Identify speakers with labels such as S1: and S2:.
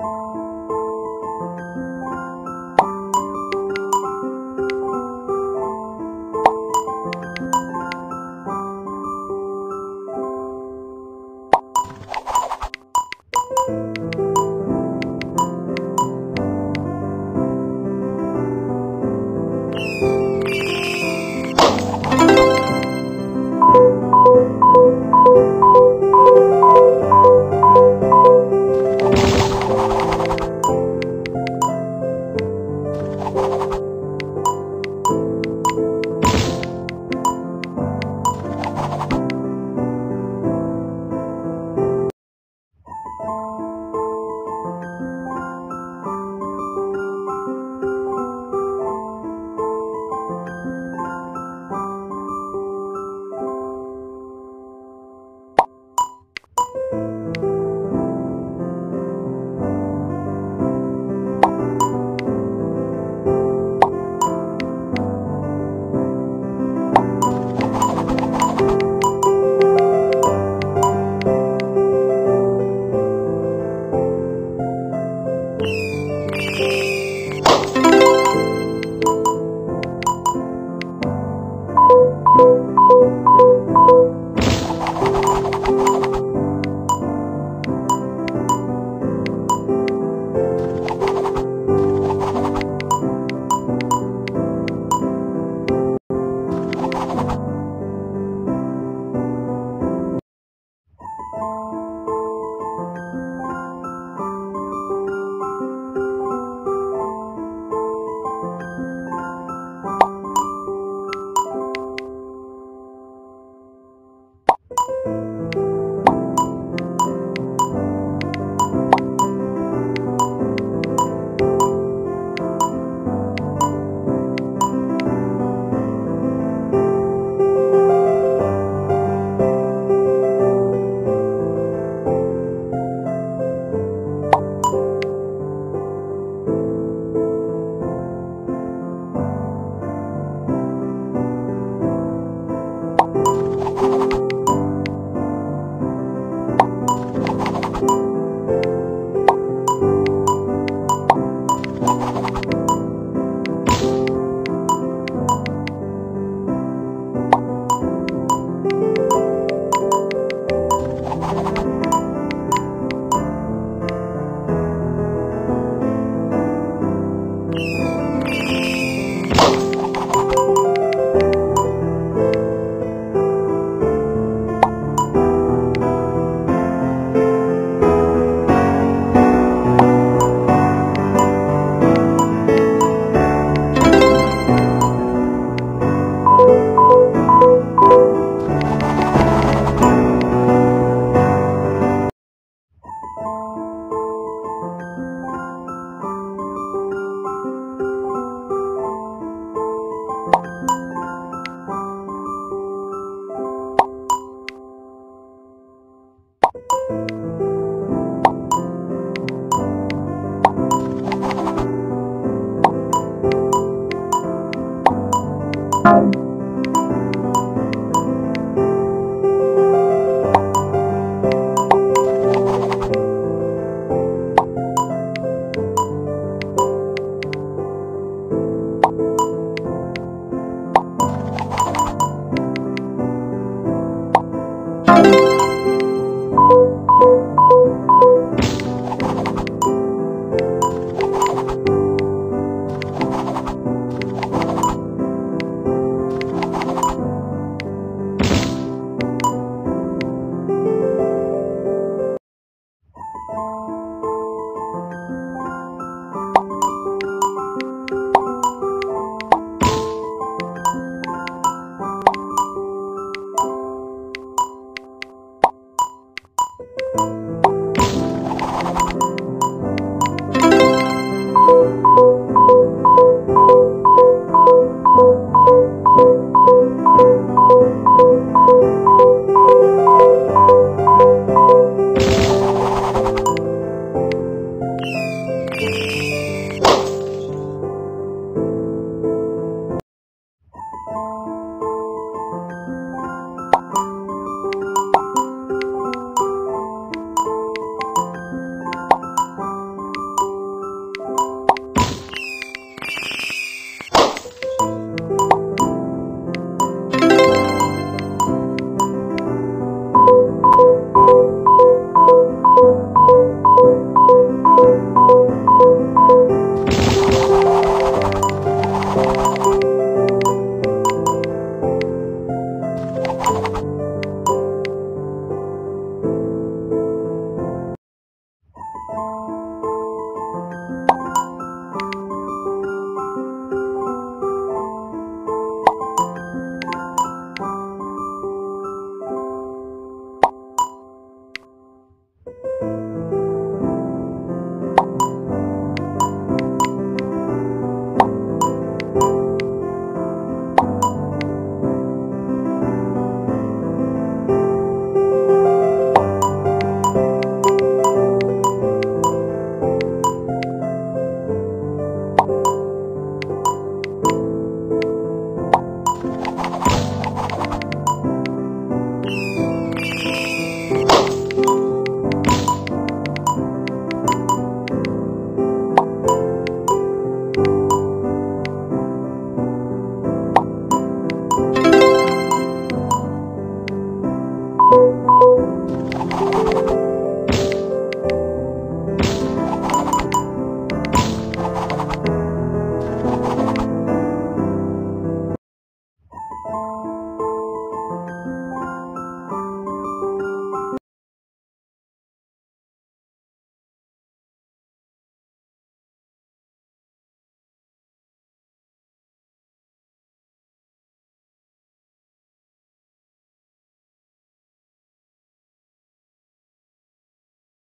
S1: Música